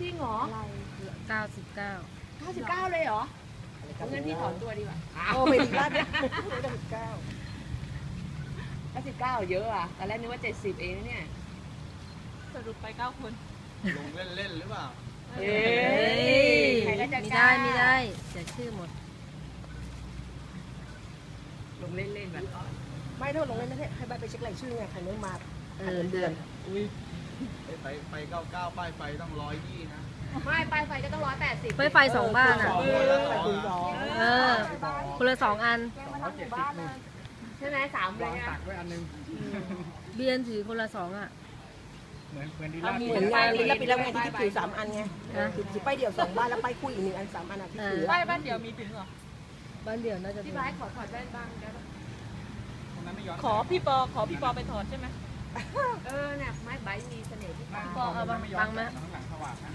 จริงเหรอเก้าสิบเก้า99 เลยเหรองั้นพี่ถอนตัวดีกว่าโอ้ไม่ดีแล้วเนี่ยจะสิบเก้า99เยอะอะตอนแรกนึกว่า70เองนะเนี่ย สรุปไปเก้าคนลงเล่นๆหรือเปล่าเอ้ยใครก็จะไม่กล้า ได้ไม่ได้เสียชื่อหมด ลงเล่นๆแบบไม่ถ้าลงเล่นไม่ให้ให้ใบไปเช็ครายชื่อไงใครไม่มาเออเดือนอุ้ย ไปไปไปเก้าเก้าป้ายไฟต้องร้อยยี่นะไม่ป้ายไฟก็ต้อง180ไฟไฟสองบ้านอะเออคุณสองเออ คนละสองอัน ใช่ไหมสามเลยนะตักไว้อันนึง เบียนถือคนละสองอะ เหมือนเหมือนดีเอาลาหมูเหมือนงานนี้แล้วปีแล้วไงที่ถือสามอันไงฮะถือป้ายเดี่ยวสองบ้านแล้วป้ายคู่อีกหนึ่งอันสามอันอะที่ถือป้ายบ้านเดียวมีถึงเหรอบ้านเดี่ยวน่าจะพี่ถึงไบร์ทขอถอดแว่นบ้างได้ปะตรงนั้นไม่ย้อนขอพี่ปอขอพี่ปอไปถอดใช่ไหมเออเนี่ย ก็เอาบังบังไหมข้างหลังสว่างนะ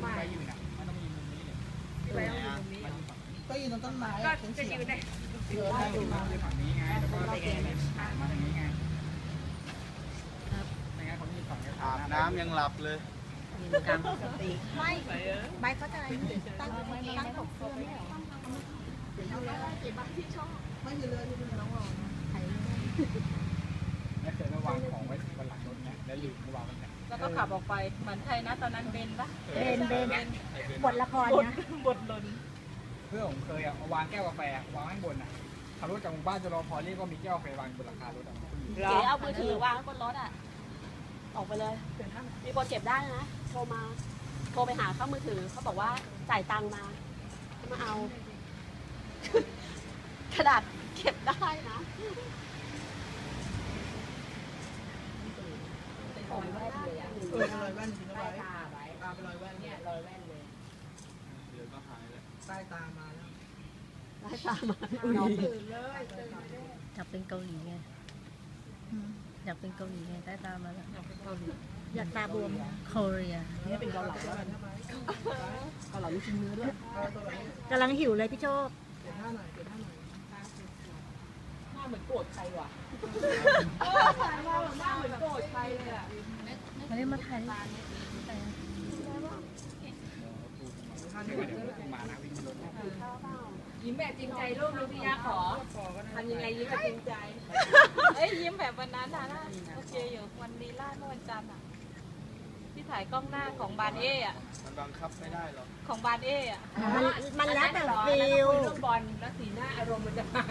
ไม่ไปอยู่นะมันต้องมีมุมนี้เลยไบร์ทต้องอยู่ตรงนี้เหรอก็ยืนตรงต้นไม้ก็จะยืนได้ถ้าอยู่มาฝั่งนี้ไงแล้วก็ไปมาทางนี้ไงไม่งั้นเขามีฝั่งนี้อาบน้ำยังหลับเลยยืนไม่ใบเขาจะตั้งตั้งผมเสื้อไม่เหรอไม่ยืนเลยยืนน้องรอ แล้วก็ขับออกไปเหมือนใครนะ ตอนนั้นเบนปะเบนเบนบทละครบทนะบทหล่นเพื่อนผมเคยอะมาวางแก้วกาแฟวางข้างบนอะขับรถจากหมู่บ้านจะรอพอรี่ก็มีแก้วกาแฟวางบนหลังคารถอะเหรอเจ๊เอามือถือวางไว้บนรถอะออกไปเลยมีคนเก็บได้นะโทรมาโทรไปหาเขามือถือเขาบอกว่าจ่ายตังค์มาเขามาเอากระดาษเก็บได้นะ ผมแว่นเลย อะเออลอยแว่นจริงใต้ไว้ตาไว้ตาไปลอยแว่นเนี่ยรอยแว่นเลยเดี๋ยวก็หายเลยใต้ตามาแล้วได้ตามมาตื่นเลยตื่นเลยอยากเป็นเกาหลีไงอยากเป็นเกาหลีไงใต้ตามมาแล้วอยากตาบวมโคเรียนี่เป็นเกาเหลาแล้วกันเกาเหลาลูกชิ้นเนื้อด้วยกำลังหิวเลยพี่โชคเปลี่ยนท่าหน่อยเปลี่ยนท่าหน่อยหน้าเหมือนโกรธใครว่ะเออถ่ายมาแบบหน้าเหมือนโกรธใครเลยอะ ไม่ได้มาถ่ายท่านี้เดี๋ยวรถมานะวิ่งรถยิ้มแบบจริงใจลูกนุติยาขอทำยังไงยิ้มแบบจริงใจ เอ้ยยิ้มแบบวันนั้นนะน่าโอเคอยู่วันดีล่าเมื่อวันจันทร์อะที่ถ่ายกล้องหน้าของบานเออะมันบังคับไม่ได้หรอกของบานเออะมันมันแล้วแต่หรอฟิลคุยเรื่องบอลแล้วสีหน้าอารมณ์มันจะมา